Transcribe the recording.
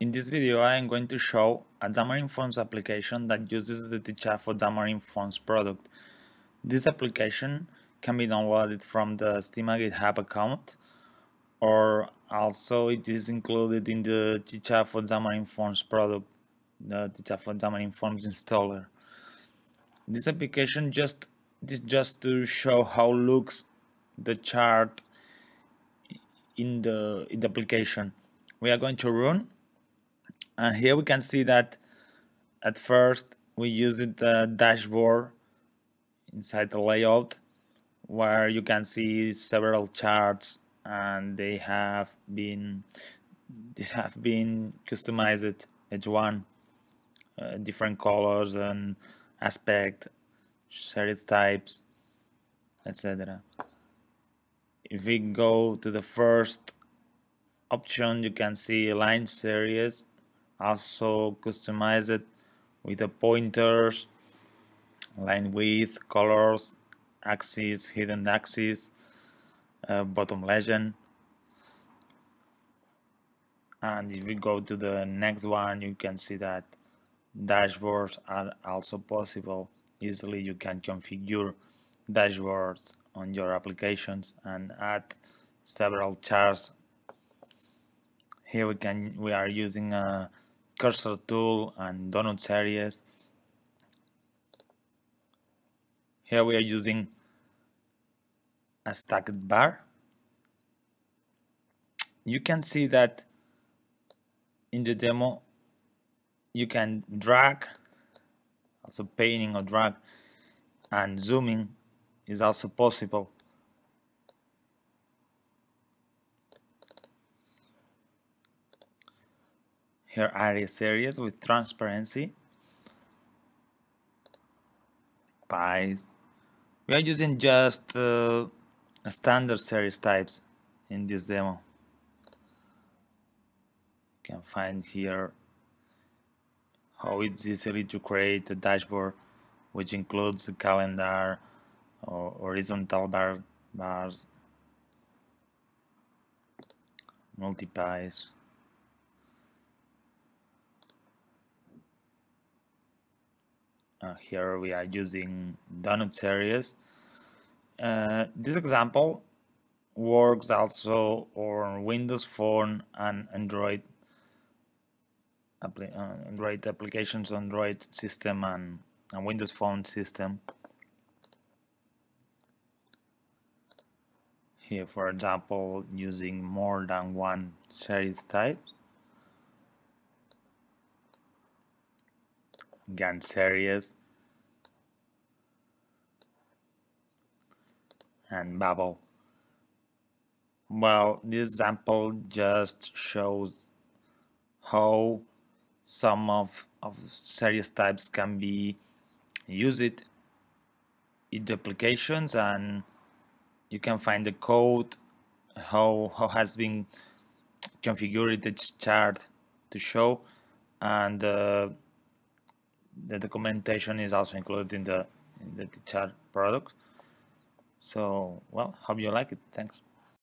In this video I am going to show a Xamarin Forms application that uses the TeeChart for Xamarin Forms product. This application can be downloaded from the Steema GitHub account or also it is included in the TeeChart for Xamarin Forms product, the TeeChart for Xamarin Forms installer. This application just just to show how looks the chart in the in the application. We are going to run and here we can see that at first we used the dashboard inside the layout where you can see several charts and they have been these have been customized each one uh, different colors and aspect series types etc if we go to the first option you can see line series also customize it with the pointers line width colors axis hidden axis uh, bottom legend. And if we go to the next one you can see that dashboards are also possible. Easily you can configure dashboards on your applications and add several charts. Here we can we are using a cursor tool and donut series. Here we are using a stacked bar. You can see that in the demo you can drag, also painting or drag and zooming is also possible. Here are series with transparency. Pies. We are using just uh, standard series types in this demo. You can find here how it's easily to create a dashboard which includes a calendar or horizontal bar, bars, multipies. Uh, here we are using donut series. Uh, this example works also on Windows Phone and Android uh, Android applications Android system and, and Windows Phone system. Here for example using more than one series type Gantt series and Babel. Well, this example just shows how some of, of series types can be used in the applications and you can find the code how how has been configured the chart to show and uh, the documentation is also included in the in the chart product. So well hope you like it. Thanks